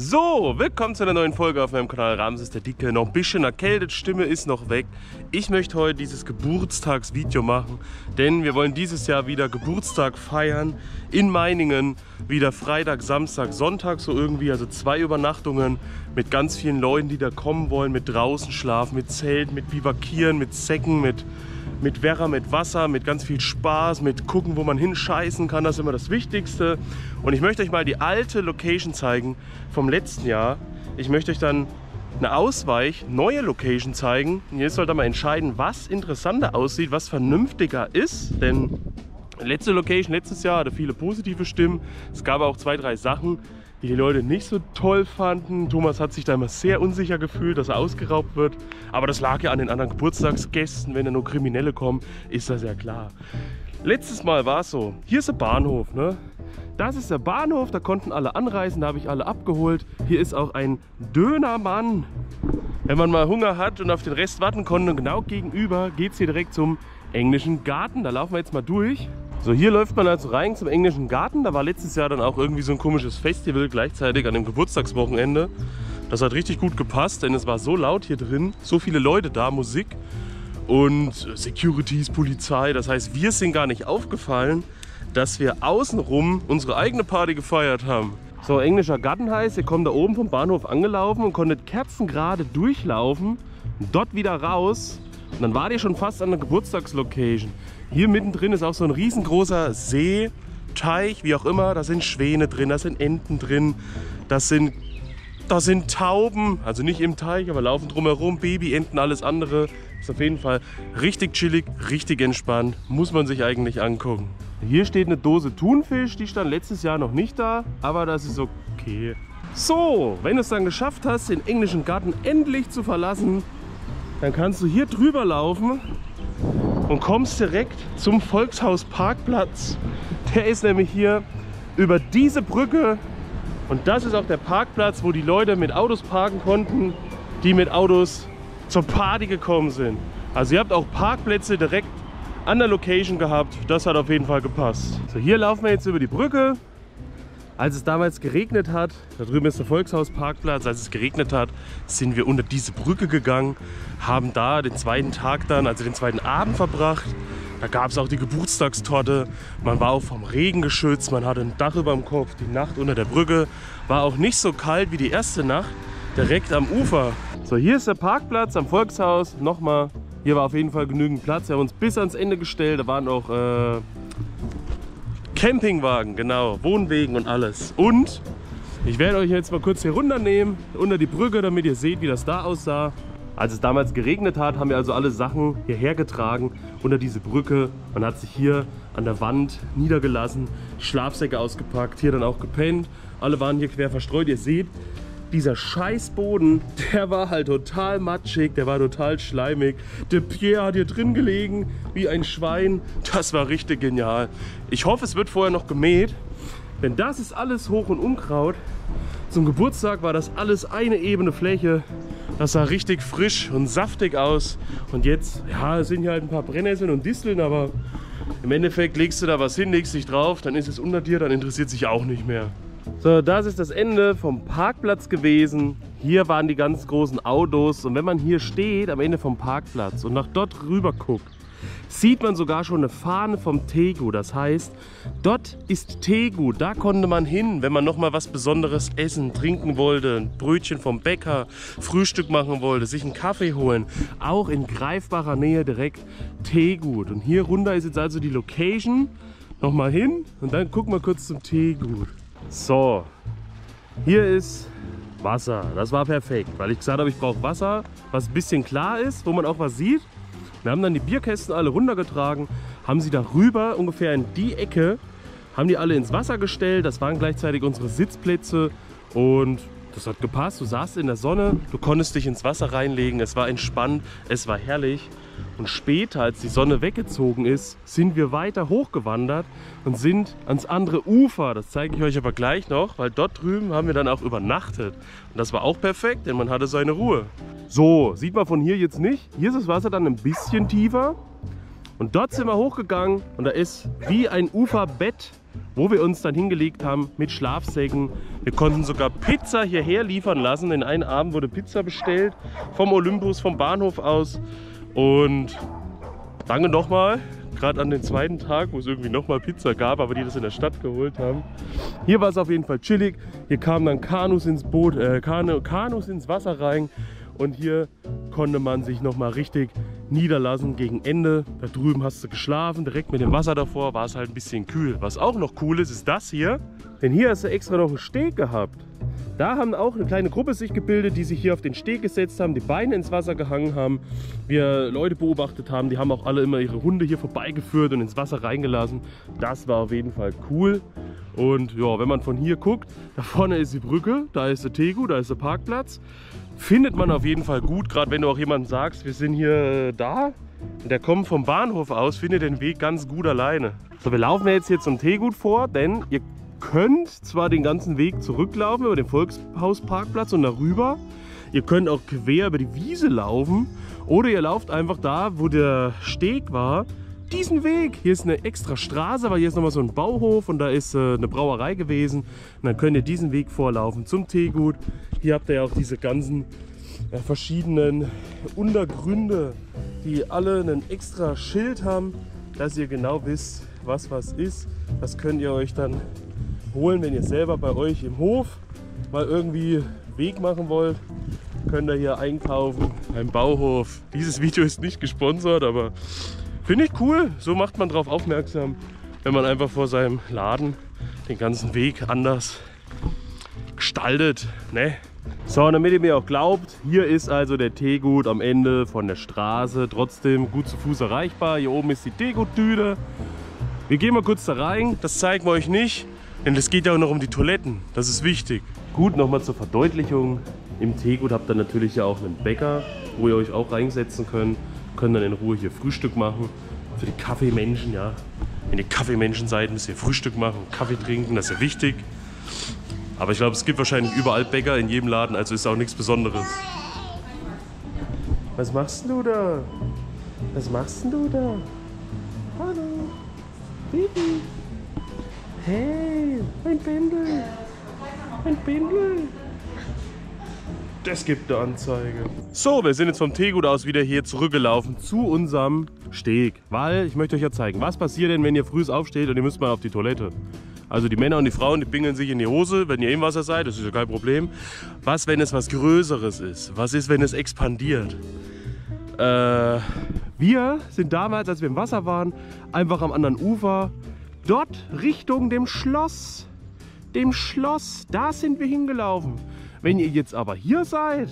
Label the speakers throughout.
Speaker 1: So, willkommen zu einer neuen Folge auf meinem Kanal Ramses der Dicke. Noch ein bisschen erkältet, Stimme ist noch weg. Ich möchte heute dieses Geburtstagsvideo machen, denn wir wollen dieses Jahr wieder Geburtstag feiern in Meiningen. Wieder Freitag, Samstag, Sonntag so irgendwie, also zwei Übernachtungen mit ganz vielen Leuten, die da kommen wollen, mit draußen schlafen, mit Zelt, mit Bivakieren, mit Säcken, mit mit Werra, mit Wasser, mit ganz viel Spaß, mit gucken, wo man hinscheißen kann. Das ist immer das Wichtigste. Und ich möchte euch mal die alte Location zeigen vom letzten Jahr. Ich möchte euch dann eine Ausweich, neue Location zeigen. Und jetzt sollt ihr mal entscheiden, was interessanter aussieht, was vernünftiger ist. Denn letzte Location letztes Jahr hatte viele positive Stimmen. Es gab auch zwei, drei Sachen, die die Leute nicht so toll fanden. Thomas hat sich da immer sehr unsicher gefühlt, dass er ausgeraubt wird. Aber das lag ja an den anderen Geburtstagsgästen. Wenn da nur Kriminelle kommen, ist das ja klar. Letztes Mal war es so, hier ist der Bahnhof. Ne? Das ist der Bahnhof, da konnten alle anreisen, da habe ich alle abgeholt. Hier ist auch ein Dönermann. Wenn man mal Hunger hat und auf den Rest warten konnte, genau gegenüber geht es hier direkt zum englischen Garten. Da laufen wir jetzt mal durch. So, hier läuft man also rein zum englischen Garten. Da war letztes Jahr dann auch irgendwie so ein komisches Festival gleichzeitig an dem Geburtstagswochenende. Das hat richtig gut gepasst, denn es war so laut hier drin, so viele Leute da, Musik und Securities, Polizei. Das heißt, wir sind gar nicht aufgefallen, dass wir außenrum unsere eigene Party gefeiert haben. So, englischer Garten heißt, ihr kommt da oben vom Bahnhof angelaufen und konntet kerzengerade durchlaufen, dort wieder raus und dann wart ihr schon fast an der Geburtstagslocation. Hier mittendrin ist auch so ein riesengroßer See, Teich, wie auch immer. Da sind Schwäne drin, da sind Enten drin, das sind, da sind Tauben, also nicht im Teich, aber laufen drumherum, Babyenten, alles andere. Ist auf jeden Fall richtig chillig, richtig entspannt, muss man sich eigentlich angucken. Hier steht eine Dose Thunfisch, die stand letztes Jahr noch nicht da, aber das ist okay. So, wenn du es dann geschafft hast, den englischen Garten endlich zu verlassen, dann kannst du hier drüber laufen und kommst direkt zum Volkshaus-Parkplatz. Der ist nämlich hier über diese Brücke und das ist auch der Parkplatz, wo die Leute mit Autos parken konnten, die mit Autos zur Party gekommen sind. Also ihr habt auch Parkplätze direkt an der Location gehabt. Das hat auf jeden Fall gepasst. So, hier laufen wir jetzt über die Brücke als es damals geregnet hat, da drüben ist der Volkshausparkplatz, als es geregnet hat, sind wir unter diese Brücke gegangen, haben da den zweiten Tag dann, also den zweiten Abend verbracht. Da gab es auch die Geburtstagstorte, man war auch vom Regen geschützt, man hatte ein Dach über dem Kopf, die Nacht unter der Brücke. War auch nicht so kalt wie die erste Nacht, direkt am Ufer. So, hier ist der Parkplatz am Volkshaus, nochmal, hier war auf jeden Fall genügend Platz, wir haben uns bis ans Ende gestellt, da waren auch äh, Campingwagen, genau, Wohnwegen und alles. Und ich werde euch jetzt mal kurz hier runternehmen, unter die Brücke, damit ihr seht, wie das da aussah. Als es damals geregnet hat, haben wir also alle Sachen hierher getragen unter diese Brücke. Man hat sich hier an der Wand niedergelassen, Schlafsäcke ausgepackt, hier dann auch gepennt. Alle waren hier quer verstreut. Ihr seht, dieser Scheißboden, der war halt total matschig, der war total schleimig. Der Pierre hat hier drin gelegen wie ein Schwein. Das war richtig genial. Ich hoffe, es wird vorher noch gemäht. Denn das ist alles Hoch- und Unkraut. Zum Geburtstag war das alles eine ebene Fläche. Das sah richtig frisch und saftig aus. Und jetzt, ja, sind hier halt ein paar Brennnesseln und Disteln, aber im Endeffekt legst du da was hin, legst dich drauf, dann ist es unter dir, dann interessiert sich auch nicht mehr. So, das ist das Ende vom Parkplatz gewesen. Hier waren die ganz großen Autos und wenn man hier steht am Ende vom Parkplatz und nach dort rüber guckt, sieht man sogar schon eine Fahne vom Tegu. Das heißt, dort ist Tegu. Da konnte man hin, wenn man noch mal was Besonderes essen, trinken wollte, ein Brötchen vom Bäcker, Frühstück machen wollte, sich einen Kaffee holen. Auch in greifbarer Nähe direkt Teegut. Und hier runter ist jetzt also die Location. Noch mal hin und dann gucken wir kurz zum Teegut. So, hier ist Wasser. Das war perfekt, weil ich gesagt habe, ich brauche Wasser, was ein bisschen klar ist, wo man auch was sieht. Wir haben dann die Bierkästen alle runtergetragen, haben sie darüber ungefähr in die Ecke, haben die alle ins Wasser gestellt. Das waren gleichzeitig unsere Sitzplätze und das hat gepasst. Du saßt in der Sonne, du konntest dich ins Wasser reinlegen. Es war entspannt, es war herrlich. Und später, als die Sonne weggezogen ist, sind wir weiter hochgewandert und sind ans andere Ufer. Das zeige ich euch aber gleich noch, weil dort drüben haben wir dann auch übernachtet. Und das war auch perfekt, denn man hatte seine Ruhe. So, sieht man von hier jetzt nicht. Hier ist das Wasser dann ein bisschen tiefer. Und dort sind wir hochgegangen und da ist wie ein Uferbett, wo wir uns dann hingelegt haben mit Schlafsäcken. Wir konnten sogar Pizza hierher liefern lassen. In einem Abend wurde Pizza bestellt vom Olympus, vom Bahnhof aus. Und danke nochmal, gerade an den zweiten Tag, wo es irgendwie nochmal Pizza gab, aber die das in der Stadt geholt haben. Hier war es auf jeden Fall chillig. Hier kamen dann Kanus ins Boot, äh, Kanu, Kanus ins Wasser rein. Und hier konnte man sich nochmal richtig niederlassen gegen Ende. Da drüben hast du geschlafen, direkt mit dem Wasser davor war es halt ein bisschen kühl. Was auch noch cool ist, ist das hier. Denn hier hast du extra noch einen Steg gehabt. Da haben auch eine kleine Gruppe sich gebildet, die sich hier auf den Steg gesetzt haben, die Beine ins Wasser gehangen haben. Wir Leute beobachtet haben, die haben auch alle immer ihre Hunde hier vorbeigeführt und ins Wasser reingelassen. Das war auf jeden Fall cool. Und ja, wenn man von hier guckt, da vorne ist die Brücke, da ist der Tegu, da ist der Parkplatz findet man auf jeden Fall gut, gerade wenn du auch jemandem sagst, wir sind hier äh, da. Der kommt vom Bahnhof aus, findet den Weg ganz gut alleine. So, wir laufen jetzt hier zum Teegut vor, denn ihr könnt zwar den ganzen Weg zurücklaufen über den Volkshausparkplatz und darüber. Ihr könnt auch quer über die Wiese laufen oder ihr lauft einfach da, wo der Steg war, diesen Weg. Hier ist eine extra Straße, weil hier ist nochmal so ein Bauhof und da ist äh, eine Brauerei gewesen. Und dann könnt ihr diesen Weg vorlaufen zum Teegut. Hier habt ihr ja auch diese ganzen äh, verschiedenen Untergründe, die alle einen extra Schild haben, dass ihr genau wisst, was was ist. Das könnt ihr euch dann holen, wenn ihr selber bei euch im Hof mal irgendwie Weg machen wollt. Könnt ihr hier einkaufen beim Bauhof. Dieses Video ist nicht gesponsert, aber finde ich cool. So macht man darauf aufmerksam, wenn man einfach vor seinem Laden den ganzen Weg anders gestaltet. Ne? So, damit ihr mir auch glaubt, hier ist also der Teegut am Ende von der Straße. Trotzdem gut zu Fuß erreichbar. Hier oben ist die Teeguttüte. Wir gehen mal kurz da rein. Das zeigen wir euch nicht, denn es geht ja auch noch um die Toiletten. Das ist wichtig. Gut, nochmal zur Verdeutlichung. Im Teegut habt ihr natürlich ja auch einen Bäcker, wo ihr euch auch reinsetzen könnt. Könnt dann in Ruhe hier Frühstück machen. Für die Kaffeemenschen, ja. Wenn ihr Kaffeemenschen seid, müsst ihr Frühstück machen, Kaffee trinken, das ist ja wichtig. Aber ich glaube, es gibt wahrscheinlich überall Bäcker in jedem Laden, also ist auch nichts Besonderes. Was machst du da? Was machst du da? Hallo, Baby. Hey, ein Pendel. Ein Pendel. Das gibt eine Anzeige. So, wir sind jetzt vom Teegut aus wieder hier zurückgelaufen zu unserem Steg. Weil ich möchte euch ja zeigen, was passiert denn, wenn ihr früh aufsteht und ihr müsst mal auf die Toilette. Also die Männer und die Frauen, die pingeln sich in die Hose, wenn ihr im Wasser seid, das ist ja kein Problem. Was, wenn es was Größeres ist? Was ist, wenn es expandiert? Äh, wir sind damals, als wir im Wasser waren, einfach am anderen Ufer, dort Richtung dem Schloss. Dem Schloss, da sind wir hingelaufen. Wenn ihr jetzt aber hier seid,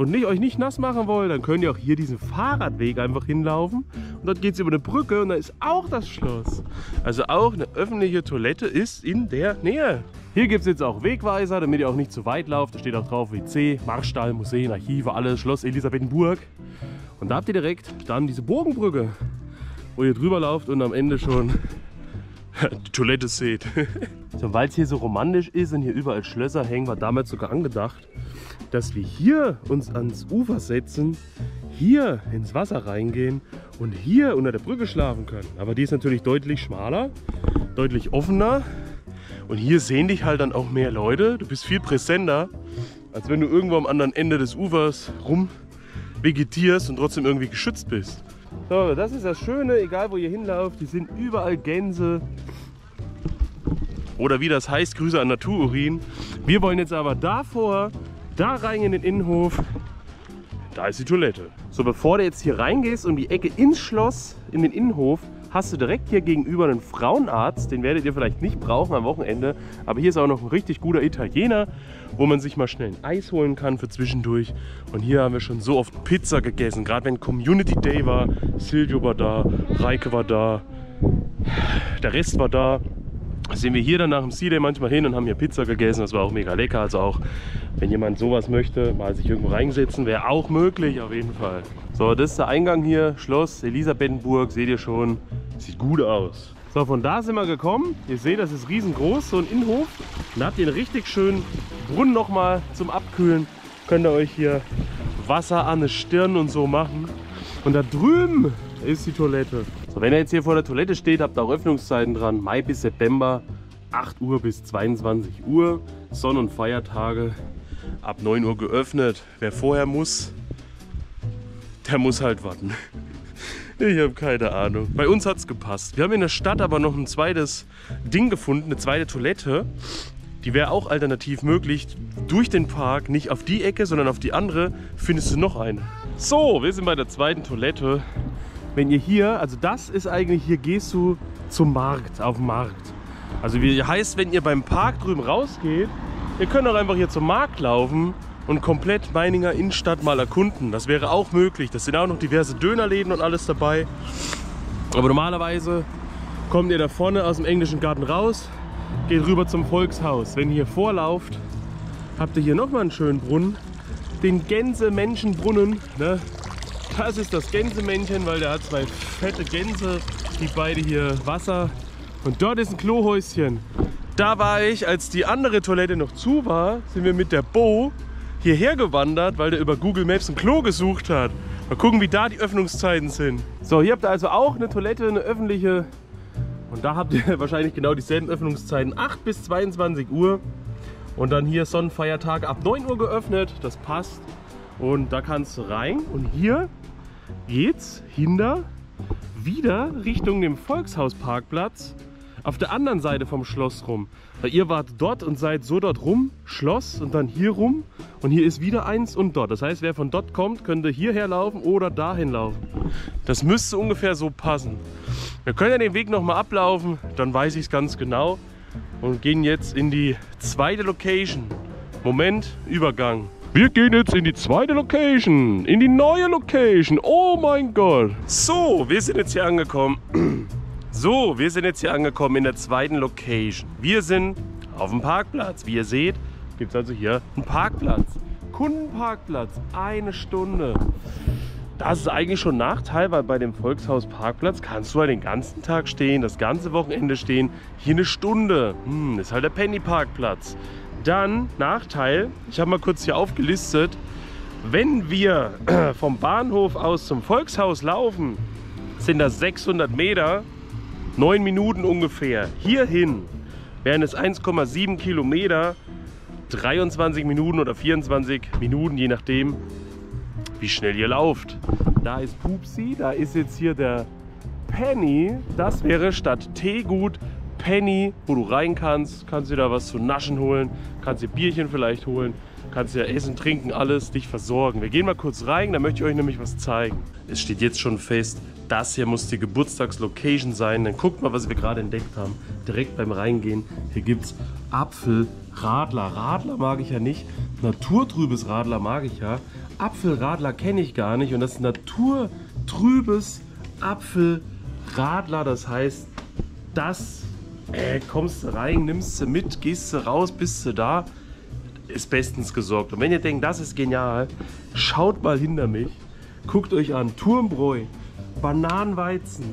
Speaker 1: und nicht, euch nicht nass machen wollt, dann könnt ihr auch hier diesen Fahrradweg einfach hinlaufen. Und dort geht es über eine Brücke und da ist auch das Schloss. Also auch eine öffentliche Toilette ist in der Nähe. Hier gibt es jetzt auch Wegweiser, damit ihr auch nicht zu weit lauft. Da steht auch drauf WC, Marstall, Museen, Archive, alles, Schloss Elisabethenburg. Und da habt ihr direkt dann diese Bogenbrücke, wo ihr drüber lauft und am Ende schon die Toilette seht. so, Weil es hier so romantisch ist und hier überall Schlösser hängen, war damals sogar angedacht, dass wir hier uns ans Ufer setzen, hier ins Wasser reingehen und hier unter der Brücke schlafen können. Aber die ist natürlich deutlich schmaler, deutlich offener und hier sehen dich halt dann auch mehr Leute. Du bist viel präsenter, als wenn du irgendwo am anderen Ende des Ufers rum vegetierst und trotzdem irgendwie geschützt bist. So, das ist das Schöne, egal wo ihr hinlauft, die sind überall Gänse. Oder wie das heißt, Grüße an Natururin. Wir wollen jetzt aber davor da rein in den Innenhof. Da ist die Toilette. So, bevor du jetzt hier reingehst um die Ecke ins Schloss, in den Innenhof, hast du direkt hier gegenüber einen Frauenarzt. Den werdet ihr vielleicht nicht brauchen am Wochenende. Aber hier ist auch noch ein richtig guter Italiener, wo man sich mal schnell ein Eis holen kann für zwischendurch. Und hier haben wir schon so oft Pizza gegessen. Gerade wenn Community Day war. Silvio war da, Reike war da, der Rest war da sind wir hier dann nach dem Sea Day manchmal hin und haben hier Pizza gegessen. Das war auch mega lecker. Also auch, wenn jemand sowas möchte, mal sich irgendwo reinsetzen, wäre auch möglich auf jeden Fall. So, das ist der Eingang hier, Schloss Elisabethenburg, seht ihr schon. Sieht gut aus. So, von da sind wir gekommen. Ihr seht, das ist riesengroß, so ein Innenhof. Da habt ihr einen richtig schönen Brunnen nochmal zum Abkühlen. Könnt ihr euch hier Wasser an die Stirn und so machen. Und da drüben ist die Toilette. So, wenn ihr jetzt hier vor der Toilette steht, habt ihr auch Öffnungszeiten dran. Mai bis September, 8 Uhr bis 22 Uhr. Sonn- und Feiertage ab 9 Uhr geöffnet. Wer vorher muss, der muss halt warten. Ich habe keine Ahnung. Bei uns hat es gepasst. Wir haben in der Stadt aber noch ein zweites Ding gefunden, eine zweite Toilette. Die wäre auch alternativ möglich. Durch den Park, nicht auf die Ecke, sondern auf die andere, findest du noch eine. So, wir sind bei der zweiten Toilette. Wenn ihr hier, also das ist eigentlich, hier gehst du zum Markt, auf den Markt. Also wie heißt, wenn ihr beim Park drüben rausgeht, ihr könnt auch einfach hier zum Markt laufen und komplett Meininger Innenstadt mal erkunden. Das wäre auch möglich. Das sind auch noch diverse Dönerläden und alles dabei. Aber normalerweise kommt ihr da vorne aus dem englischen Garten raus, geht rüber zum Volkshaus. Wenn ihr hier vorlauft, habt ihr hier nochmal einen schönen Brunnen. Den Gänse-Menschenbrunnen. Ne? Das ist das Gänsemännchen, weil der hat zwei fette Gänse, die beide hier Wasser. Und dort ist ein Klohäuschen. Da war ich, als die andere Toilette noch zu war, sind wir mit der Bo hierher gewandert, weil der über Google Maps ein Klo gesucht hat. Mal gucken, wie da die Öffnungszeiten sind. So, hier habt ihr also auch eine Toilette, eine öffentliche. Und da habt ihr wahrscheinlich genau dieselben Öffnungszeiten. 8 bis 22 Uhr. Und dann hier Sonnenfeiertag ab 9 Uhr geöffnet. Das passt. Und da kannst du rein. Und hier geht's hinter wieder Richtung dem Volkshausparkplatz auf der anderen Seite vom Schloss rum. Weil ihr wart dort und seid so dort rum, Schloss und dann hier rum und hier ist wieder eins und dort. Das heißt, wer von dort kommt, könnte hierher laufen oder dahin laufen. Das müsste ungefähr so passen. Wir können ja den Weg nochmal ablaufen, dann weiß ich es ganz genau und gehen jetzt in die zweite Location. Moment, Übergang. Wir gehen jetzt in die zweite Location, in die neue Location. Oh mein Gott. So, wir sind jetzt hier angekommen. So, wir sind jetzt hier angekommen in der zweiten Location. Wir sind auf dem Parkplatz. Wie ihr seht, gibt es also hier einen Parkplatz. Kundenparkplatz, eine Stunde. Das ist eigentlich schon ein Nachteil, weil bei dem Volkshaus Parkplatz kannst du halt den ganzen Tag stehen, das ganze Wochenende stehen. Hier eine Stunde. Hm, ist halt der Penny Parkplatz. Dann Nachteil, ich habe mal kurz hier aufgelistet, wenn wir vom Bahnhof aus zum Volkshaus laufen, sind das 600 Meter 9 Minuten ungefähr. Hierhin wären es 1,7 Kilometer, 23 Minuten oder 24 Minuten, je nachdem, wie schnell ihr lauft. Da ist Pupsi, da ist jetzt hier der Penny. Das wäre statt Teegut Penny, wo du rein kannst, kannst dir da was zu naschen holen, kannst dir Bierchen vielleicht holen, kannst dir essen, trinken, alles, dich versorgen. Wir gehen mal kurz rein, da möchte ich euch nämlich was zeigen. Es steht jetzt schon fest, das hier muss die Geburtstagslocation sein. Dann guckt mal, was wir gerade entdeckt haben. Direkt beim Reingehen. Hier gibt es Apfelradler. Radler mag ich ja nicht. Naturtrübes Radler mag ich ja. Apfelradler kenne ich gar nicht. Und das ist naturtrübes Apfelradler. Das heißt, das äh, kommst du rein, nimmst du mit, gehst du raus, bist du da. Ist bestens gesorgt. Und wenn ihr denkt, das ist genial, schaut mal hinter mich. Guckt euch an. Turmbräu. Bananenweizen.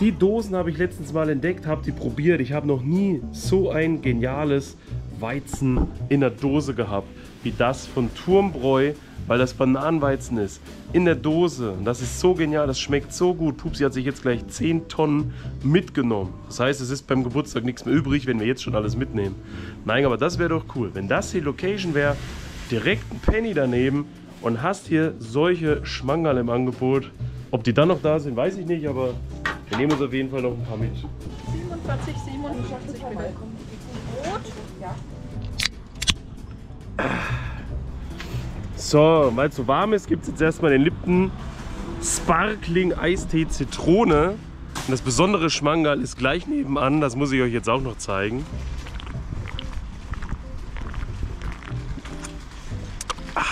Speaker 1: Die Dosen habe ich letztens mal entdeckt, habe die probiert. Ich habe noch nie so ein geniales Weizen in der Dose gehabt, wie das von Turmbräu, weil das Bananenweizen ist. In der Dose. Das ist so genial, das schmeckt so gut. Pupsi hat sich jetzt gleich 10 Tonnen mitgenommen. Das heißt, es ist beim Geburtstag nichts mehr übrig, wenn wir jetzt schon alles mitnehmen. Nein, aber das wäre doch cool. Wenn das die Location wäre, direkt ein Penny daneben und hast hier solche Schmangerl im Angebot. Ob die dann noch da sind, weiß ich nicht, aber wir nehmen uns auf jeden Fall noch ein paar mit.
Speaker 2: 47, 57 bitte. Rot?
Speaker 1: So, weil es so warm ist, gibt es jetzt erstmal den Lipton Sparkling Eistee Zitrone. Und das besondere Schmangerl ist gleich nebenan, das muss ich euch jetzt auch noch zeigen. Ah,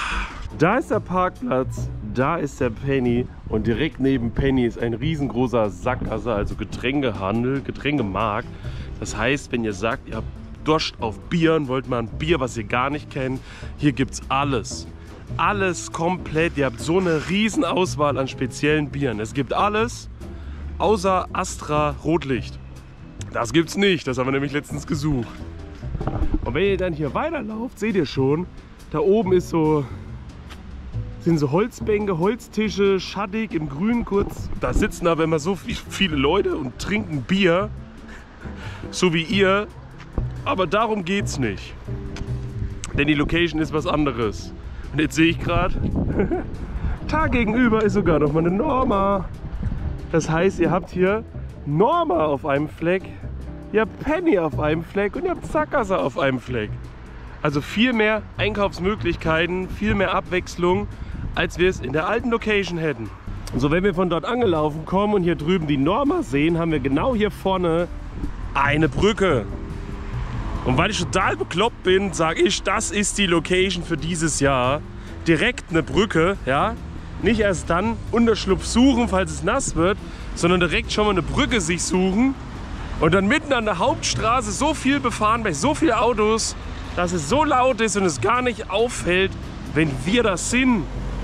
Speaker 1: Da ist der Parkplatz, da ist der Penny und direkt neben Penny ist ein riesengroßer Sackgasse, also Getränkehandel, Getränkemarkt. Das heißt, wenn ihr sagt, ihr habt Durst auf Bier und wollt mal ein Bier, was ihr gar nicht kennt, hier gibt's alles. Alles komplett. Ihr habt so eine riesen Auswahl an speziellen Bieren. Es gibt alles, außer Astra Rotlicht. Das gibt's nicht, das haben wir nämlich letztens gesucht. Und wenn ihr dann hier weiterlauft, seht ihr schon, da oben ist so sind so Holzbänke, Holztische, schattig, im Grün kurz. Da sitzen aber immer so viele Leute und trinken Bier, so wie ihr. Aber darum geht's nicht. Denn die Location ist was anderes. Und jetzt sehe ich gerade, da gegenüber ist sogar noch mal eine Norma. Das heißt, ihr habt hier Norma auf einem Fleck, ihr habt Penny auf einem Fleck und ihr habt Sackgasse auf einem Fleck. Also viel mehr Einkaufsmöglichkeiten, viel mehr Abwechslung, als wir es in der alten Location hätten. So, wenn wir von dort angelaufen kommen und hier drüben die Norma sehen, haben wir genau hier vorne eine Brücke. Und weil ich total bekloppt bin, sage ich, das ist die Location für dieses Jahr. Direkt eine Brücke, ja. Nicht erst dann Unterschlupf suchen, falls es nass wird, sondern direkt schon mal eine Brücke sich suchen und dann mitten an der Hauptstraße so viel befahren bei so vielen Autos, dass es so laut ist und es gar nicht auffällt, wenn wir das sind.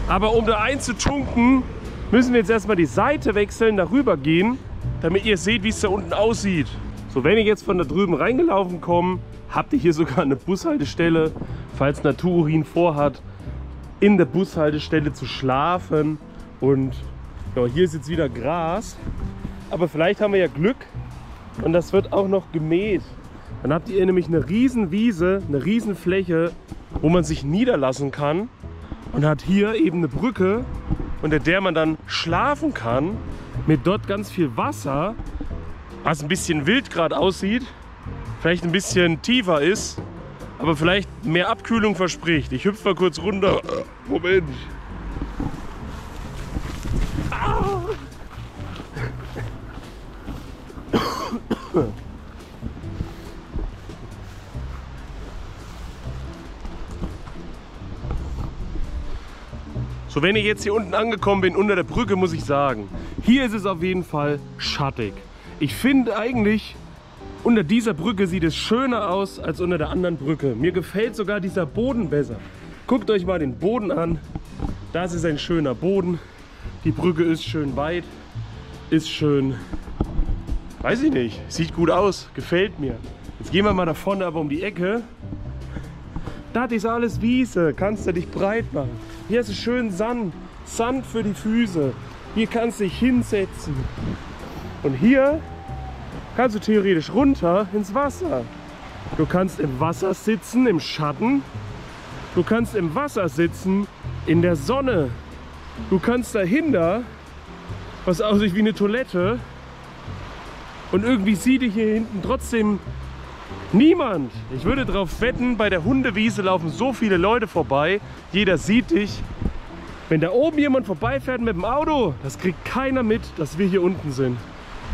Speaker 1: Aber um da einzutunken, müssen wir jetzt erstmal die Seite wechseln, darüber gehen, damit ihr seht, wie es da unten aussieht. So, wenn ihr jetzt von da drüben reingelaufen kommt, habt ihr hier sogar eine Bushaltestelle, falls Naturin vorhat, in der Bushaltestelle zu schlafen. Und ja, hier ist jetzt wieder Gras. Aber vielleicht haben wir ja Glück und das wird auch noch gemäht. Dann habt ihr nämlich eine riesen Wiese, eine riesen Fläche, wo man sich niederlassen kann und hat hier eben eine Brücke, unter der man dann schlafen kann, mit dort ganz viel Wasser was ein bisschen wild gerade aussieht, vielleicht ein bisschen tiefer ist, aber vielleicht mehr Abkühlung verspricht. Ich hüpfe mal kurz runter. Moment. So, wenn ich jetzt hier unten angekommen bin, unter der Brücke, muss ich sagen, hier ist es auf jeden Fall schattig. Ich finde eigentlich, unter dieser Brücke sieht es schöner aus als unter der anderen Brücke. Mir gefällt sogar dieser Boden besser. Guckt euch mal den Boden an. Das ist ein schöner Boden. Die Brücke ist schön weit, ist schön, weiß ich nicht, sieht gut aus, gefällt mir. Jetzt gehen wir mal da vorne aber um die Ecke. Das ist alles Wiese, kannst du dich breit machen. Hier ist schön Sand, Sand für die Füße. Hier kannst du dich hinsetzen. Und hier kannst du theoretisch runter ins Wasser. Du kannst im Wasser sitzen, im Schatten. Du kannst im Wasser sitzen, in der Sonne. Du kannst dahinter, was aussieht wie eine Toilette. Und irgendwie sieht dich hier hinten trotzdem niemand. Ich würde darauf wetten, bei der Hundewiese laufen so viele Leute vorbei. Jeder sieht dich. Wenn da oben jemand vorbeifährt mit dem Auto, das kriegt keiner mit, dass wir hier unten sind.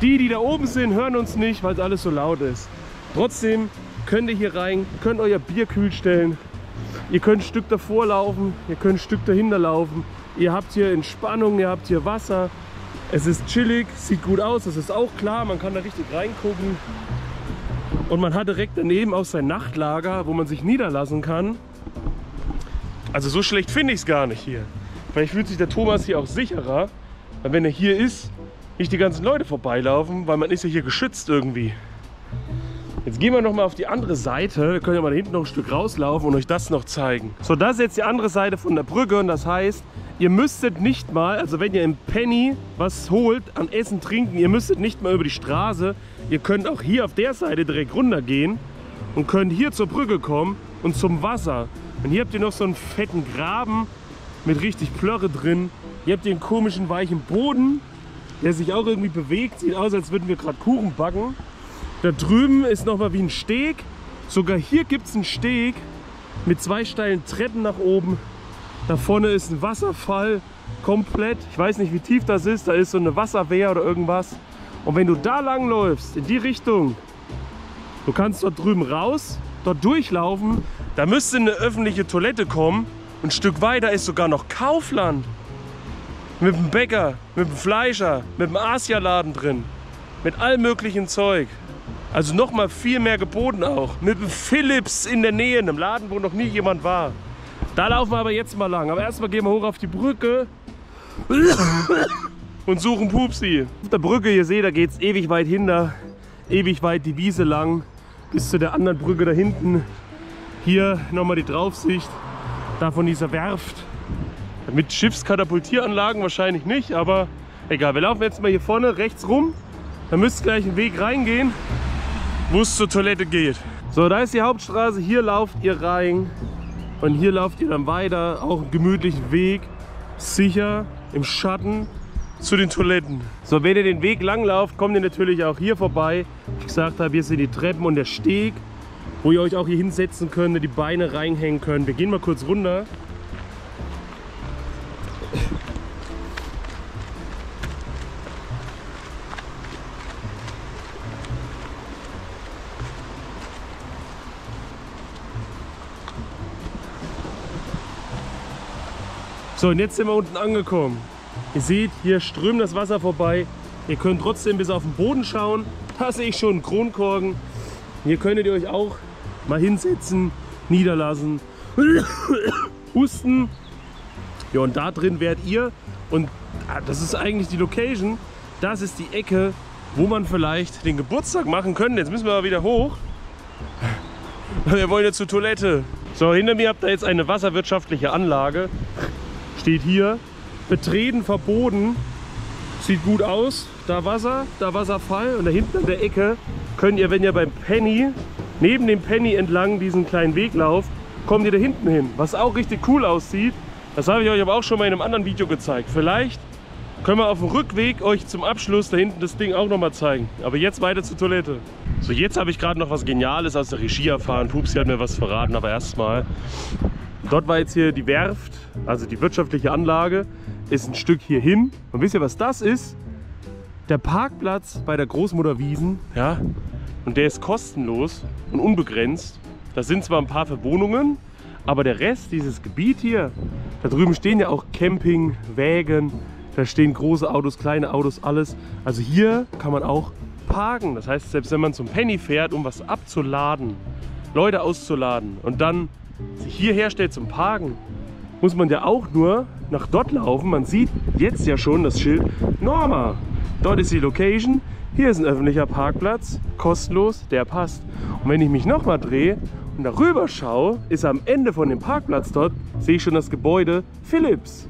Speaker 1: Die, die da oben sind, hören uns nicht, weil es alles so laut ist. Trotzdem könnt ihr hier rein, könnt euer Bier kühl stellen. Ihr könnt ein Stück davor laufen, ihr könnt ein Stück dahinter laufen. Ihr habt hier Entspannung, ihr habt hier Wasser. Es ist chillig, sieht gut aus, das ist auch klar. Man kann da richtig reingucken. Und man hat direkt daneben auch sein Nachtlager, wo man sich niederlassen kann. Also so schlecht finde ich es gar nicht hier. Vielleicht fühlt sich der Thomas hier auch sicherer. Weil wenn er hier ist, nicht die ganzen Leute vorbeilaufen, weil man ist ja hier geschützt irgendwie. Jetzt gehen wir noch mal auf die andere Seite. Wir können ja mal da hinten noch ein Stück rauslaufen und euch das noch zeigen. So, das ist jetzt die andere Seite von der Brücke und das heißt, ihr müsstet nicht mal, also wenn ihr im Penny was holt an Essen, Trinken, ihr müsstet nicht mal über die Straße. Ihr könnt auch hier auf der Seite direkt runtergehen und könnt hier zur Brücke kommen und zum Wasser. Und hier habt ihr noch so einen fetten Graben mit richtig Plörre drin. Hier habt ihr einen komischen weichen Boden der sich auch irgendwie bewegt. Sieht aus, als würden wir gerade Kuchen backen. Da drüben ist nochmal wie ein Steg. Sogar hier gibt es einen Steg mit zwei steilen Treppen nach oben. Da vorne ist ein Wasserfall komplett. Ich weiß nicht, wie tief das ist. Da ist so eine Wasserwehr oder irgendwas. Und wenn du da lang läufst, in die Richtung, du kannst dort drüben raus, dort durchlaufen. Da müsste eine öffentliche Toilette kommen. Ein Stück weiter ist sogar noch Kaufland. Mit dem Bäcker, mit dem Fleischer, mit dem Asialaden drin. Mit allem möglichen Zeug. Also nochmal viel mehr geboten auch. Mit dem Philips in der Nähe, einem Laden, wo noch nie jemand war. Da laufen wir aber jetzt mal lang. Aber erstmal gehen wir hoch auf die Brücke und suchen Pupsi. Auf der Brücke, ihr seht, da geht es ewig weit hinter. Ewig weit die Wiese lang. Bis zu der anderen Brücke da hinten. Hier nochmal die Draufsicht. Da von dieser Werft. Mit Schiffskatapultieranlagen wahrscheinlich nicht, aber egal. Wir laufen jetzt mal hier vorne rechts rum. Da müsste gleich ein Weg reingehen, wo es zur Toilette geht. So, da ist die Hauptstraße. Hier lauft ihr rein. Und hier lauft ihr dann weiter. Auch einen gemütlichen Weg. Sicher, im Schatten zu den Toiletten. So, wenn ihr den Weg lang lauft, kommt ihr natürlich auch hier vorbei. Wie ich gesagt habe, hier sind die Treppen und der Steg, wo ihr euch auch hier hinsetzen könnt, die Beine reinhängen könnt. Wir gehen mal kurz runter. So, und jetzt sind wir unten angekommen. Ihr seht, hier strömt das Wasser vorbei. Ihr könnt trotzdem bis auf den Boden schauen. Da sehe ich schon Kronkorken. Hier könntet ihr euch auch mal hinsetzen, niederlassen, husten. Ja, und da drin werdet ihr. Und ah, das ist eigentlich die Location. Das ist die Ecke, wo man vielleicht den Geburtstag machen könnte. Jetzt müssen wir mal wieder hoch. Wir wollen jetzt zur Toilette. So, hinter mir habt ihr jetzt eine wasserwirtschaftliche Anlage steht hier. Betreten verboten. Sieht gut aus. Da Wasser, da Wasserfall. Und da hinten an der Ecke könnt ihr, wenn ihr beim Penny, neben dem Penny entlang diesen kleinen Weg lauft, kommt ihr da hinten hin. Was auch richtig cool aussieht. Das habe ich euch aber auch schon mal in einem anderen Video gezeigt. Vielleicht können wir auf dem Rückweg euch zum Abschluss da hinten das Ding auch noch mal zeigen. Aber jetzt weiter zur Toilette. So, jetzt habe ich gerade noch was Geniales aus der Regie erfahren. Pupsi hat mir was verraten, aber erstmal. Dort war jetzt hier die Werft, also die wirtschaftliche Anlage, ist ein Stück hier hin. Und wisst ihr, was das ist? Der Parkplatz bei der Großmutter Wiesen, ja, und der ist kostenlos und unbegrenzt. Da sind zwar ein paar für Wohnungen, aber der Rest, dieses Gebiet hier, da drüben stehen ja auch Camping, Wägen, da stehen große Autos, kleine Autos, alles. Also hier kann man auch parken. Das heißt, selbst wenn man zum Penny fährt, um was abzuladen, Leute auszuladen und dann sich hierher stellt zum Parken, muss man ja auch nur nach dort laufen. Man sieht jetzt ja schon das Schild Norma. Dort ist die Location. Hier ist ein öffentlicher Parkplatz, kostenlos, der passt. Und wenn ich mich nochmal drehe und darüber schaue, ist am Ende von dem Parkplatz dort, sehe ich schon das Gebäude Philips.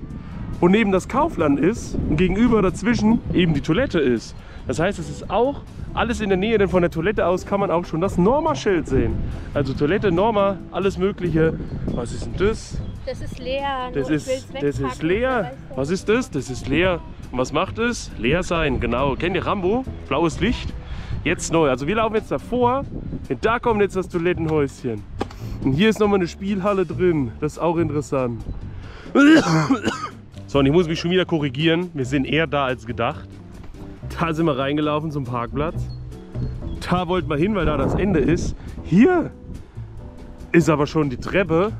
Speaker 1: Wo neben das Kaufland ist und gegenüber dazwischen eben die Toilette ist. Das heißt, es ist auch alles in der Nähe, denn von der Toilette aus kann man auch schon das Norma-Schild sehen. Also Toilette, Norma, alles mögliche. Was ist denn das?
Speaker 2: Das ist leer.
Speaker 1: Das ist, das ist leer. Was ist das? Das ist leer. Und was macht es? Leer sein, genau. Kennt ihr Rambo? Blaues Licht. Jetzt neu. Also wir laufen jetzt davor. Und da kommt jetzt das Toilettenhäuschen. Und hier ist nochmal eine Spielhalle drin. Das ist auch interessant. So, und ich muss mich schon wieder korrigieren. Wir sind eher da als gedacht. Da sind wir reingelaufen zum Parkplatz. Da wollten wir hin, weil da das Ende ist. Hier ist aber schon die Treppe,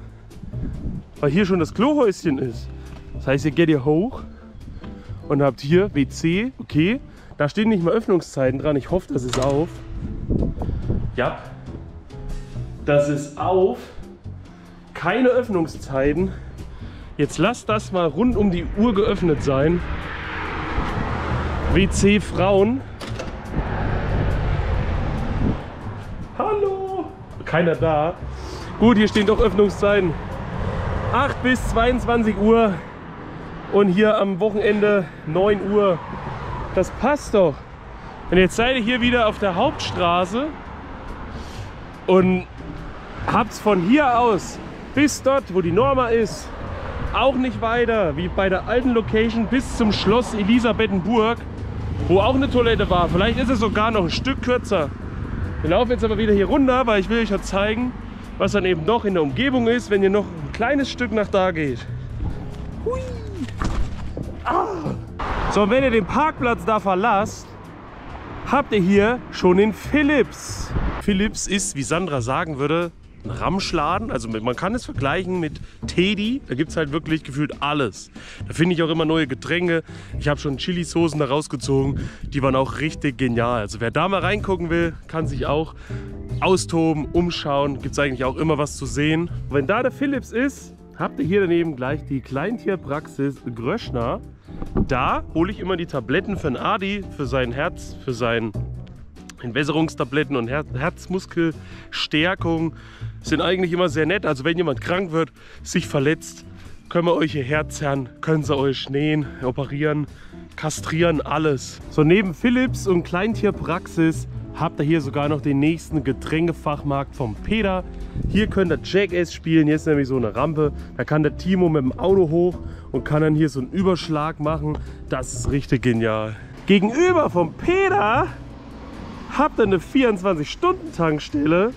Speaker 1: weil hier schon das Klohäuschen ist. Das heißt, ihr geht hier hoch und habt hier WC. Okay, da stehen nicht mal Öffnungszeiten dran. Ich hoffe, das ist auf. Ja, das ist auf. Keine Öffnungszeiten. Jetzt lasst das mal rund um die Uhr geöffnet sein. WC Frauen. Hallo! Keiner da. Gut, hier stehen doch Öffnungszeiten. 8 bis 22 Uhr und hier am Wochenende 9 Uhr. Das passt doch. Und jetzt seid ihr hier wieder auf der Hauptstraße und habt von hier aus bis dort, wo die Norma ist, auch nicht weiter wie bei der alten Location bis zum Schloss Elisabethenburg wo auch eine Toilette war. Vielleicht ist es sogar noch ein Stück kürzer. Wir laufen jetzt aber wieder hier runter, weil ich will euch ja zeigen, was dann eben noch in der Umgebung ist, wenn ihr noch ein kleines Stück nach da geht. Hui. Ah. So, und wenn ihr den Parkplatz da verlasst, habt ihr hier schon den Philips. Philips ist, wie Sandra sagen würde, ein Ramschladen. Also man kann es vergleichen mit Teddy. Da gibt es halt wirklich gefühlt alles. Da finde ich auch immer neue Getränke. Ich habe schon Chili-Soßen da rausgezogen. Die waren auch richtig genial. Also wer da mal reingucken will, kann sich auch austoben, umschauen. Gibt es eigentlich auch immer was zu sehen. wenn da der Philips ist, habt ihr hier daneben gleich die Kleintierpraxis Gröschner. Da hole ich immer die Tabletten für den Adi, für sein Herz, für sein Entwässerungstabletten und Her Herzmuskelstärkung sind eigentlich immer sehr nett. Also wenn jemand krank wird, sich verletzt, können wir euch hierher zerren, können sie euch nähen, operieren, kastrieren, alles. So neben Philips und Kleintierpraxis habt ihr hier sogar noch den nächsten Getränkefachmarkt vom Peter. Hier könnt ihr Jackass spielen, hier ist nämlich so eine Rampe. Da kann der Timo mit dem Auto hoch und kann dann hier so einen Überschlag machen. Das ist richtig genial. Gegenüber vom Peter habt ihr eine 24-Stunden-Tankstelle,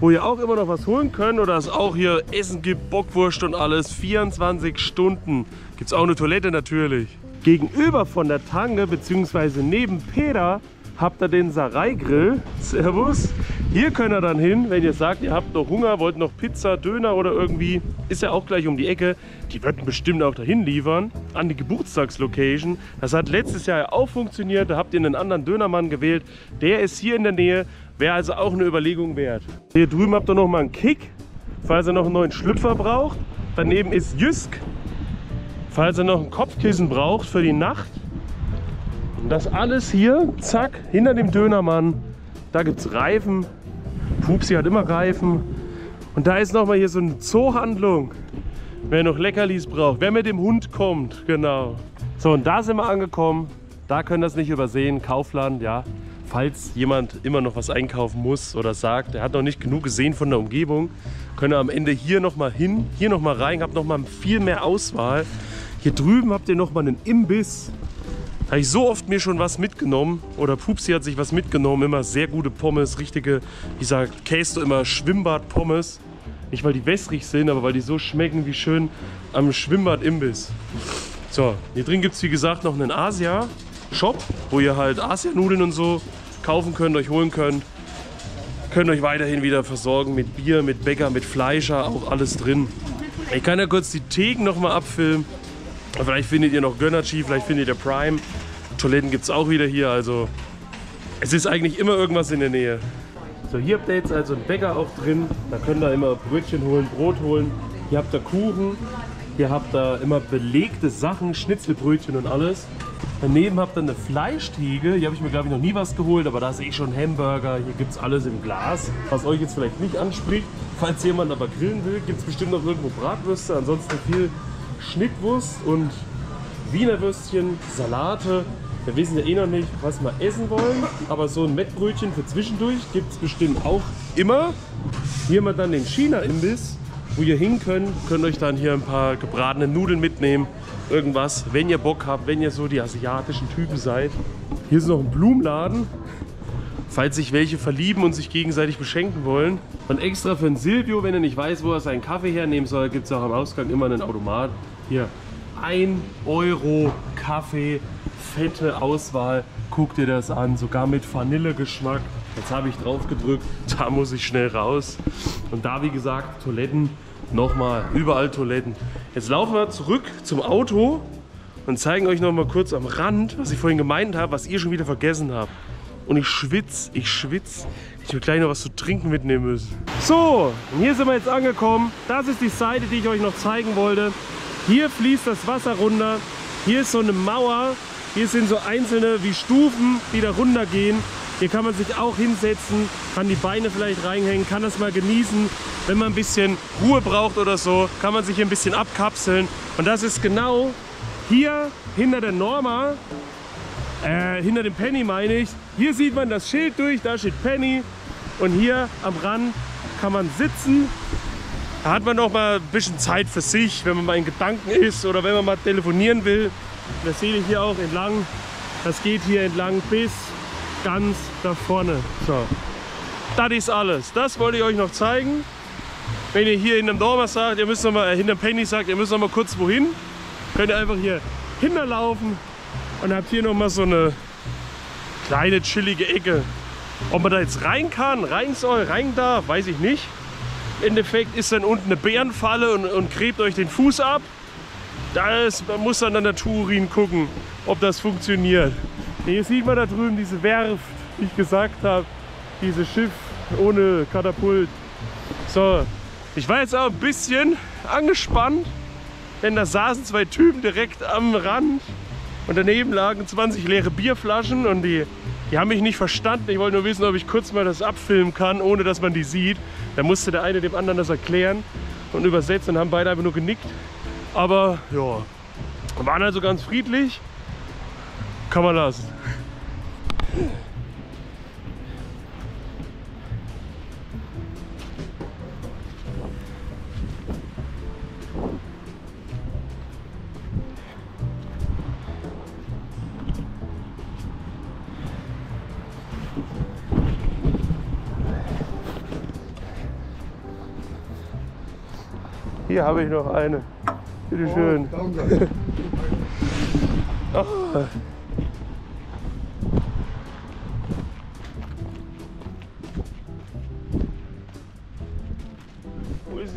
Speaker 1: wo ihr auch immer noch was holen könnt oder es auch hier Essen gibt, Bockwurst und alles. 24 Stunden. Gibt es auch eine Toilette natürlich. Gegenüber von der Tange bzw. neben Peter habt ihr den Sarai-Grill. Servus. Hier könnt ihr dann hin, wenn ihr sagt, ihr habt noch Hunger, wollt noch Pizza, Döner oder irgendwie. Ist ja auch gleich um die Ecke. Die würden bestimmt auch dahin liefern, an die Geburtstagslocation. Das hat letztes Jahr ja auch funktioniert. Da habt ihr einen anderen Dönermann gewählt. Der ist hier in der Nähe. Wäre also auch eine Überlegung wert. Hier drüben habt ihr noch mal einen Kick, falls ihr noch einen neuen Schlüpfer braucht. Daneben ist Jysk, falls ihr noch ein Kopfkissen braucht für die Nacht. Und das alles hier, zack, hinter dem Dönermann. Da gibt es Reifen. Pupsi hat immer Reifen. Und da ist nochmal hier so eine Zoohandlung. Wer noch Leckerlis braucht, wer mit dem Hund kommt, genau. So, und da sind wir angekommen. Da können das nicht übersehen. Kaufland, ja. Falls jemand immer noch was einkaufen muss oder sagt, er hat noch nicht genug gesehen von der Umgebung, könnt ihr am Ende hier nochmal hin, hier nochmal rein, habt nochmal viel mehr Auswahl. Hier drüben habt ihr nochmal einen Imbiss. Da habe ich so oft mir schon was mitgenommen. Oder Pupsi hat sich was mitgenommen. Immer sehr gute Pommes. Richtige, wie sagt Käse immer Schwimmbad-Pommes. Nicht weil die wässrig sind, aber weil die so schmecken wie schön am Schwimmbad-Imbiss. So, hier drin gibt es wie gesagt noch einen Asia-Shop, wo ihr halt Asianudeln und so kaufen könnt, euch holen könnt. Könnt euch weiterhin wieder versorgen mit Bier, mit Bäcker, mit Fleischer, auch alles drin. Ich kann ja kurz die Theken nochmal abfilmen. Vielleicht findet ihr noch Gönnergy, vielleicht findet ihr Prime. Toiletten gibt es auch wieder hier, also es ist eigentlich immer irgendwas in der Nähe. So, hier habt ihr jetzt also einen Bäcker auch drin. Da könnt ihr immer Brötchen holen, Brot holen. Hier habt ihr Kuchen. Hier habt ihr immer belegte Sachen, Schnitzelbrötchen und alles. Daneben habt ihr eine Fleischtheke. Hier habe ich mir, glaube ich, noch nie was geholt, aber da sehe ich schon Hamburger. Hier gibt es alles im Glas, was euch jetzt vielleicht nicht anspricht. Falls jemand aber grillen will, gibt es bestimmt noch irgendwo Bratwürste. Ansonsten viel Schnittwurst und Wiener Würstchen, Salate. Wir wissen ja eh noch nicht, was wir essen wollen, aber so ein Mettbrötchen für zwischendurch gibt es bestimmt auch immer. Hier haben wir dann den China-Imbiss, wo ihr hin könnt. Könnt euch dann hier ein paar gebratene Nudeln mitnehmen, irgendwas, wenn ihr Bock habt, wenn ihr so die asiatischen Typen seid. Hier ist noch ein Blumenladen, falls sich welche verlieben und sich gegenseitig beschenken wollen. Und extra für den Silvio, wenn er nicht weiß, wo er seinen Kaffee hernehmen soll, gibt es auch am Ausgang immer einen Automat. Hier, 1 Euro Kaffee, fette Auswahl. Guck dir das an, sogar mit Vanillegeschmack. Jetzt habe ich drauf gedrückt, da muss ich schnell raus. Und da, wie gesagt, Toiletten, nochmal, überall Toiletten. Jetzt laufen wir zurück zum Auto und zeigen euch noch mal kurz am Rand, was ich vorhin gemeint habe, was ihr schon wieder vergessen habt. Und ich schwitze, ich schwitze. Ich will gleich noch was zu trinken mitnehmen müssen. So, und hier sind wir jetzt angekommen. Das ist die Seite, die ich euch noch zeigen wollte. Hier fließt das Wasser runter. Hier ist so eine Mauer. Hier sind so einzelne wie Stufen, die da runtergehen. Hier kann man sich auch hinsetzen, kann die Beine vielleicht reinhängen, kann das mal genießen. Wenn man ein bisschen Ruhe braucht oder so, kann man sich hier ein bisschen abkapseln. Und das ist genau hier hinter der Norma, äh, hinter dem Penny meine ich. Hier sieht man das Schild durch, da steht Penny. Und hier am Rand kann man sitzen. Da hat man noch mal ein bisschen Zeit für sich, wenn man mal in Gedanken ist oder wenn man mal telefonieren will. Das sehe ich hier auch entlang. Das geht hier entlang bis ganz da vorne. So, das ist alles. Das wollte ich euch noch zeigen. Wenn ihr hier in dem Dormer sagt, ihr müsst noch äh, hinterm Penny sagt, ihr müsst noch mal kurz wohin, könnt ihr einfach hier hinterlaufen und habt hier noch mal so eine kleine chillige Ecke. Ob man da jetzt rein kann, rein soll, rein darf, weiß ich nicht. Im Endeffekt ist dann unten eine Bärenfalle und, und gräbt euch den Fuß ab. Das, man muss dann an der Turin gucken, ob das funktioniert. Hier sieht man da drüben diese Werft, wie ich gesagt habe. Dieses Schiff ohne Katapult. So, ich war jetzt auch ein bisschen angespannt, denn da saßen zwei Typen direkt am Rand und daneben lagen 20 leere Bierflaschen und die, die haben mich nicht verstanden. Ich wollte nur wissen, ob ich kurz mal das abfilmen kann, ohne dass man die sieht. Da musste der eine dem anderen das erklären und übersetzen und haben beide einfach nur genickt. Aber ja, waren also ganz friedlich. Kann man lassen. Hier habe ich noch eine. Bitte schön.
Speaker 3: Oh, danke.
Speaker 1: Ach.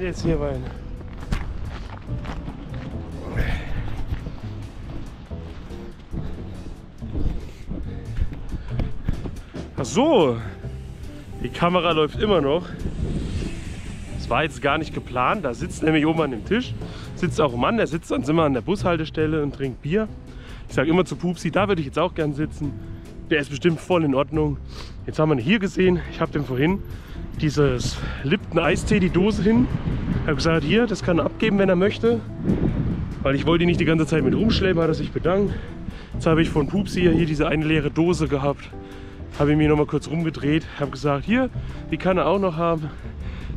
Speaker 1: jetzt hier mein? Ach so, die Kamera läuft immer noch. Das war jetzt gar nicht geplant. Da sitzt nämlich oben an dem Tisch, sitzt auch ein Mann, der sitzt dann immer an der Bushaltestelle und trinkt Bier. Ich sage immer zu Pupsi, da würde ich jetzt auch gern sitzen. Der ist bestimmt voll in Ordnung. Jetzt haben wir ihn hier gesehen. Ich habe dem vorhin dieses Lipton Eistee, die Dose hin. Ich habe gesagt, hier, das kann er abgeben, wenn er möchte. Weil ich wollte ihn nicht die ganze Zeit mit rumschleppen, hat er sich bedankt. Jetzt habe ich von Pupsi hier diese eine leere Dose gehabt. Habe ihn mir noch mal kurz rumgedreht. Habe gesagt, hier, die kann er auch noch haben.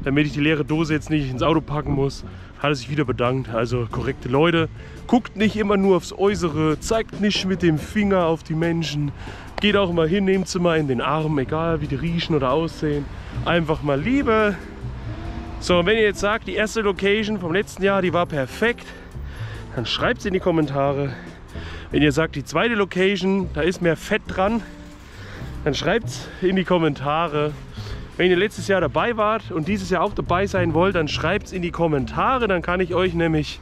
Speaker 1: Damit ich die leere Dose jetzt nicht ins Auto packen muss, hat er sich wieder bedankt. Also korrekte Leute. Guckt nicht immer nur aufs Äußere, zeigt nicht mit dem Finger auf die Menschen. Geht auch mal hin, nehmt sie mal in den Arm, egal wie die riechen oder aussehen. Einfach mal Liebe. So, und wenn ihr jetzt sagt, die erste Location vom letzten Jahr, die war perfekt, dann schreibt es in die Kommentare. Wenn ihr sagt, die zweite Location, da ist mehr Fett dran, dann schreibt es in die Kommentare. Wenn ihr letztes Jahr dabei wart und dieses Jahr auch dabei sein wollt, dann schreibt es in die Kommentare. Dann kann ich euch nämlich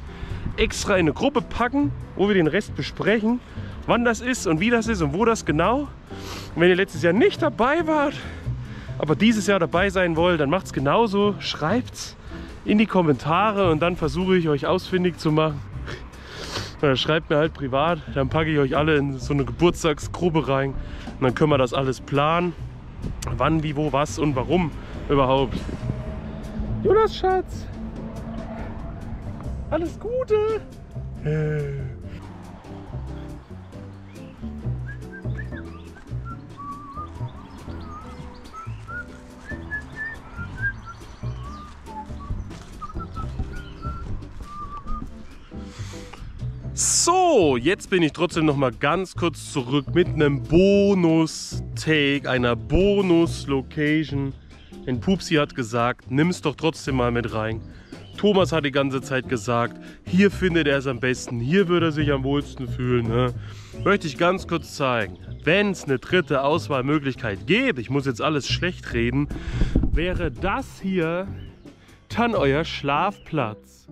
Speaker 1: extra in eine Gruppe packen, wo wir den Rest besprechen, wann das ist und wie das ist und wo das genau. Und wenn ihr letztes Jahr nicht dabei wart, aber dieses Jahr dabei sein wollt, dann macht es genauso. Schreibt es in die Kommentare und dann versuche ich euch ausfindig zu machen. Oder schreibt mir halt privat, dann packe ich euch alle in so eine Geburtstagsgruppe rein und dann können wir das alles planen. Wann, wie, wo, was und warum überhaupt. Jonas Schatz, alles Gute. So, jetzt bin ich trotzdem noch mal ganz kurz zurück mit einem Bonus-Take, einer Bonus-Location. Denn Pupsi hat gesagt, nimm es doch trotzdem mal mit rein. Thomas hat die ganze Zeit gesagt, hier findet er es am besten, hier würde er sich am wohlsten fühlen. Ne? Möchte ich ganz kurz zeigen. Wenn es eine dritte Auswahlmöglichkeit gibt, ich muss jetzt alles schlecht reden, wäre das hier dann euer Schlafplatz.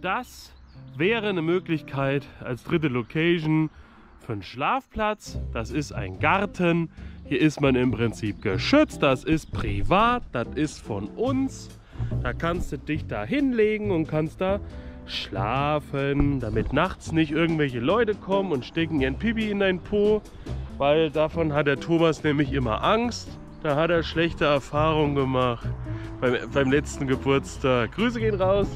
Speaker 1: Das wäre eine Möglichkeit als dritte Location für einen Schlafplatz. Das ist ein Garten. Hier ist man im Prinzip geschützt. Das ist privat. Das ist von uns. Da kannst du dich da hinlegen und kannst da schlafen, damit nachts nicht irgendwelche Leute kommen und stecken ihren Pipi in dein Po, weil davon hat der Thomas nämlich immer Angst. Da hat er schlechte Erfahrungen gemacht beim, beim letzten Geburtstag. Grüße gehen raus.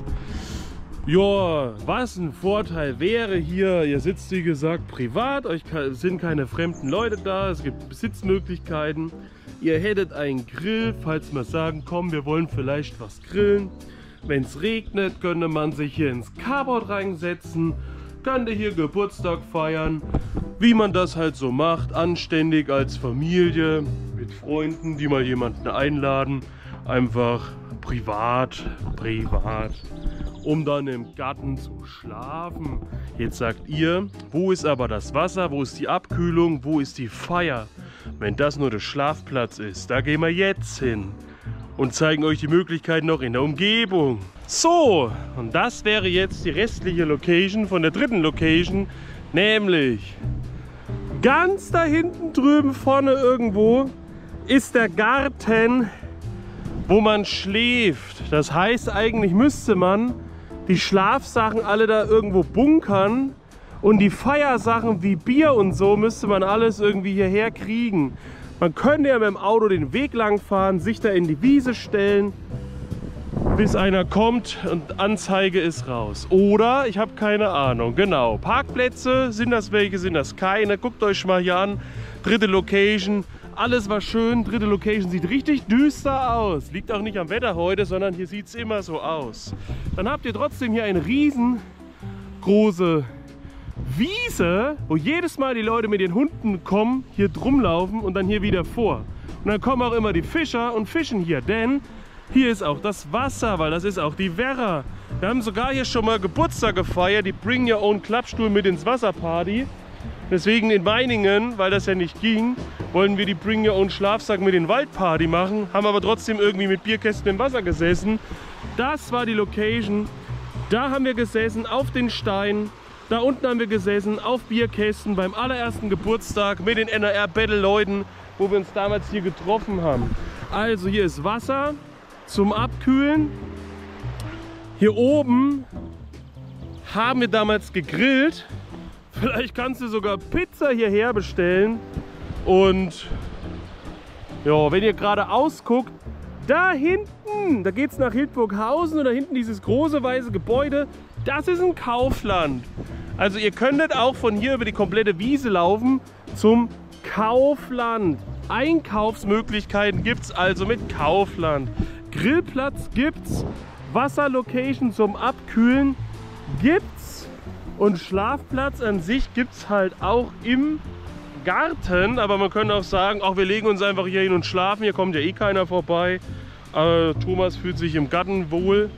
Speaker 1: Ja, was ein Vorteil wäre hier, ihr sitzt wie gesagt privat, euch sind keine fremden Leute da, es gibt Besitzmöglichkeiten. Ihr hättet einen Grill, falls wir sagen, komm, wir wollen vielleicht was grillen. Wenn es regnet, könnte man sich hier ins Carport reinsetzen, könnte hier Geburtstag feiern, wie man das halt so macht, anständig als Familie, mit Freunden, die mal jemanden einladen, einfach privat, privat um dann im Garten zu schlafen. Jetzt sagt ihr, wo ist aber das Wasser, wo ist die Abkühlung, wo ist die Feier? Wenn das nur der Schlafplatz ist, da gehen wir jetzt hin und zeigen euch die Möglichkeiten noch in der Umgebung. So, und das wäre jetzt die restliche Location von der dritten Location, nämlich ganz da hinten drüben vorne irgendwo ist der Garten, wo man schläft. Das heißt, eigentlich müsste man die Schlafsachen alle da irgendwo bunkern und die Feiersachen wie Bier und so müsste man alles irgendwie hierher kriegen. Man könnte ja mit dem Auto den Weg lang fahren, sich da in die Wiese stellen bis einer kommt und Anzeige ist raus. Oder ich habe keine Ahnung. Genau. Parkplätze, sind das welche, sind das keine? Guckt euch mal hier an. Dritte Location. Alles war schön. Dritte Location sieht richtig düster aus. Liegt auch nicht am Wetter heute, sondern hier sieht es immer so aus. Dann habt ihr trotzdem hier eine riesengroße Wiese, wo jedes Mal die Leute mit den Hunden kommen, hier drumlaufen und dann hier wieder vor. Und dann kommen auch immer die Fischer und fischen hier, denn hier ist auch das Wasser, weil das ist auch die Werra. Wir haben sogar hier schon mal Geburtstag gefeiert, die Bring Your Own Klappstuhl mit ins Wasser Party. Deswegen in Meiningen, weil das ja nicht ging, wollen wir die Bring Your Own Schlafsack mit den Waldparty machen, haben aber trotzdem irgendwie mit Bierkästen im Wasser gesessen. Das war die Location. Da haben wir gesessen auf den Steinen. Da unten haben wir gesessen auf Bierkästen beim allerersten Geburtstag mit den NRR Battle Leuten, wo wir uns damals hier getroffen haben. Also hier ist Wasser zum Abkühlen. Hier oben haben wir damals gegrillt. Vielleicht kannst du sogar Pizza hierher bestellen. Und ja, wenn ihr gerade ausguckt, da hinten, da geht es nach Hildburghausen und da hinten dieses große weiße Gebäude, das ist ein Kaufland. Also ihr könntet auch von hier über die komplette Wiese laufen zum Kaufland. Einkaufsmöglichkeiten gibt es also mit Kaufland. Grillplatz gibt's, Wasserlocation zum Abkühlen gibt's und Schlafplatz an sich gibt's halt auch im Garten, aber man könnte auch sagen, auch wir legen uns einfach hier hin und schlafen, hier kommt ja eh keiner vorbei. Aber Thomas fühlt sich im Garten wohl.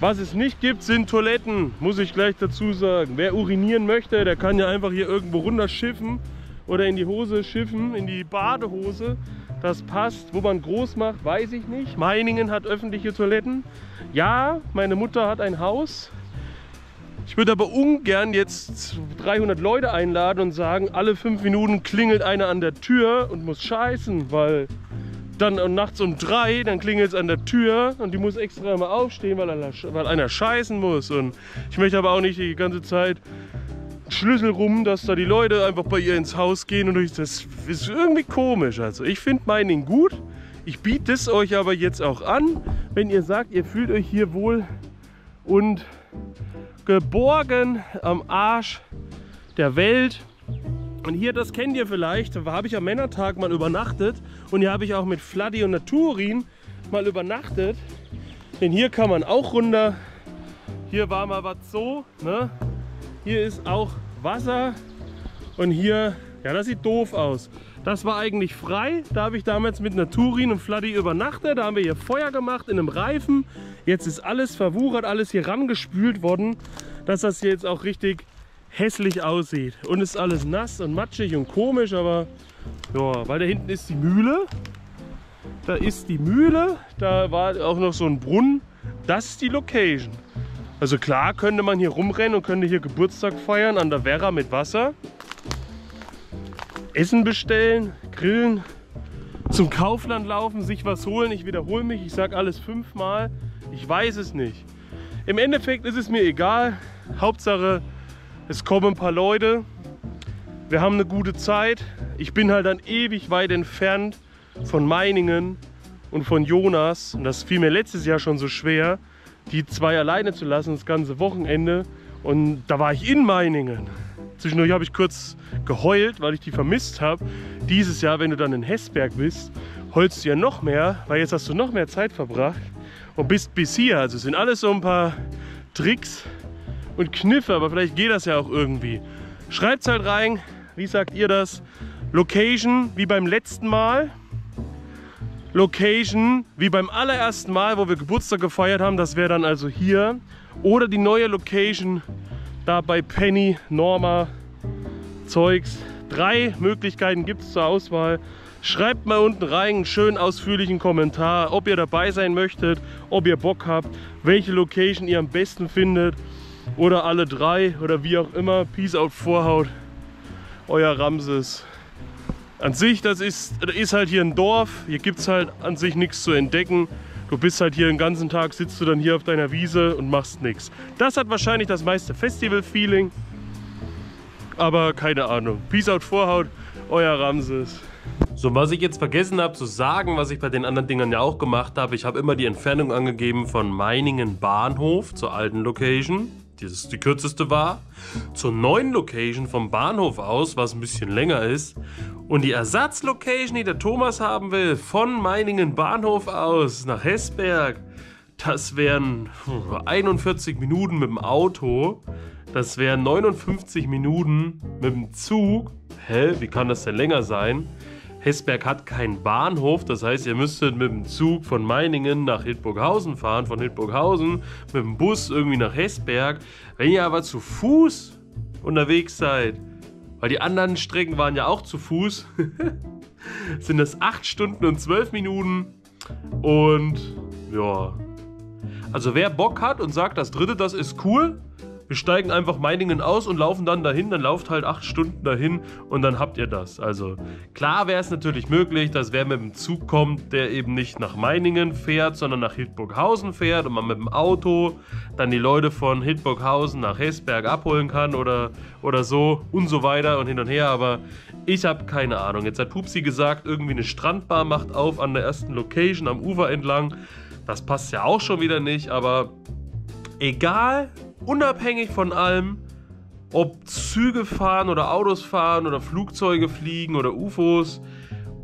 Speaker 1: Was es nicht gibt, sind Toiletten, muss ich gleich dazu sagen. Wer urinieren möchte, der kann ja einfach hier irgendwo runterschiffen oder in die Hose schiffen, in die Badehose das passt. Wo man groß macht, weiß ich nicht. Meiningen hat öffentliche Toiletten. Ja, meine Mutter hat ein Haus. Ich würde aber ungern jetzt 300 Leute einladen und sagen, alle fünf Minuten klingelt einer an der Tür und muss scheißen, weil dann nachts um drei, dann klingelt es an der Tür und die muss extra mal aufstehen, weil einer, weil einer scheißen muss. Und ich möchte aber auch nicht die ganze Zeit Schlüssel rum, dass da die Leute einfach bei ihr ins Haus gehen und das ist irgendwie komisch. Also ich finde Mining gut. Ich biete es euch aber jetzt auch an, wenn ihr sagt, ihr fühlt euch hier wohl und geborgen am Arsch der Welt. Und hier, das kennt ihr vielleicht, da habe ich am Männertag mal übernachtet und hier habe ich auch mit Fladdy und Naturin mal übernachtet. Denn hier kann man auch runter. Hier war mal was so, ne? Hier ist auch Wasser und hier, ja das sieht doof aus. Das war eigentlich frei, da habe ich damals mit Naturin und Fladdy übernachtet. Da haben wir hier Feuer gemacht in einem Reifen. Jetzt ist alles verwuchert, alles hier rangespült worden, dass das hier jetzt auch richtig hässlich aussieht. Und ist alles nass und matschig und komisch, aber ja, weil da hinten ist die Mühle. Da ist die Mühle, da war auch noch so ein Brunnen. Das ist die Location. Also klar könnte man hier rumrennen und könnte hier Geburtstag feiern an der Werra mit Wasser. Essen bestellen, grillen, zum Kaufland laufen, sich was holen. Ich wiederhole mich, ich sage alles fünfmal. Ich weiß es nicht. Im Endeffekt ist es mir egal. Hauptsache, es kommen ein paar Leute. Wir haben eine gute Zeit. Ich bin halt dann ewig weit entfernt von Meiningen und von Jonas. Und das fiel mir letztes Jahr schon so schwer die zwei alleine zu lassen, das ganze Wochenende. Und da war ich in Meiningen. Zwischendurch habe ich kurz geheult, weil ich die vermisst habe. Dieses Jahr, wenn du dann in Hessberg bist, heulst du ja noch mehr, weil jetzt hast du noch mehr Zeit verbracht und bist bis hier. Also es sind alles so ein paar Tricks und Kniffe, aber vielleicht geht das ja auch irgendwie. Schreibt halt rein, wie sagt ihr das? Location wie beim letzten Mal. Location, wie beim allerersten Mal, wo wir Geburtstag gefeiert haben. Das wäre dann also hier. Oder die neue Location da bei Penny, Norma, Zeugs. Drei Möglichkeiten gibt es zur Auswahl. Schreibt mal unten rein einen schönen ausführlichen Kommentar, ob ihr dabei sein möchtet, ob ihr Bock habt, welche Location ihr am besten findet. Oder alle drei oder wie auch immer. Peace out Vorhaut. Euer Ramses. An sich, das ist, ist halt hier ein Dorf. Hier gibt es halt an sich nichts zu entdecken. Du bist halt hier den ganzen Tag, sitzt du dann hier auf deiner Wiese und machst nichts. Das hat wahrscheinlich das meiste Festival-Feeling. Aber keine Ahnung. Peace out Vorhaut, euer Ramses. So, was ich jetzt vergessen habe zu sagen, was ich bei den anderen Dingern ja auch gemacht habe, ich habe immer die Entfernung angegeben von Meiningen Bahnhof zur alten Location, die die kürzeste war, zur neuen Location vom Bahnhof aus, was ein bisschen länger ist, und die Ersatzlocation, die der Thomas haben will, von Meiningen Bahnhof aus nach Hessberg, das wären 41 Minuten mit dem Auto, das wären 59 Minuten mit dem Zug. Hä, wie kann das denn länger sein? Hessberg hat keinen Bahnhof, das heißt, ihr müsstet mit dem Zug von Meiningen nach Hildburghausen fahren, von Hildburghausen mit dem Bus irgendwie nach Hessberg. Wenn ihr aber zu Fuß unterwegs seid, weil die anderen Strecken waren ja auch zu Fuß, sind das 8 Stunden und 12 Minuten. Und ja. Also wer Bock hat und sagt, das dritte, das ist cool, wir steigen einfach Meiningen aus und laufen dann dahin, dann lauft halt acht Stunden dahin und dann habt ihr das. Also klar wäre es natürlich möglich, dass wer mit dem Zug kommt, der eben nicht nach Meiningen fährt, sondern nach Hildburghausen fährt und man mit dem Auto dann die Leute von Hildburghausen nach Hessberg abholen kann oder, oder so und so weiter und hin und her. Aber ich habe keine Ahnung. Jetzt hat Pupsi gesagt, irgendwie eine Strandbar macht auf an der ersten Location am Ufer entlang. Das passt ja auch schon wieder nicht, aber egal, unabhängig von allem, ob Züge fahren oder Autos fahren oder Flugzeuge fliegen oder UFOs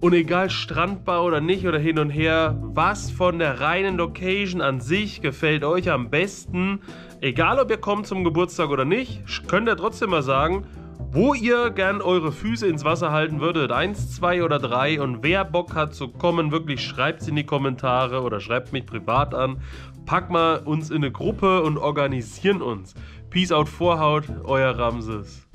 Speaker 1: und egal Strandbau oder nicht oder hin und her, was von der reinen Location an sich gefällt euch am besten, egal ob ihr kommt zum Geburtstag oder nicht, könnt ihr trotzdem mal sagen, wo ihr gern eure Füße ins Wasser halten würdet. Eins, zwei oder drei. Und wer Bock hat zu kommen, wirklich schreibt es in die Kommentare oder schreibt mich privat an. Pack mal uns in eine Gruppe und organisieren uns. Peace out Vorhaut, euer Ramses.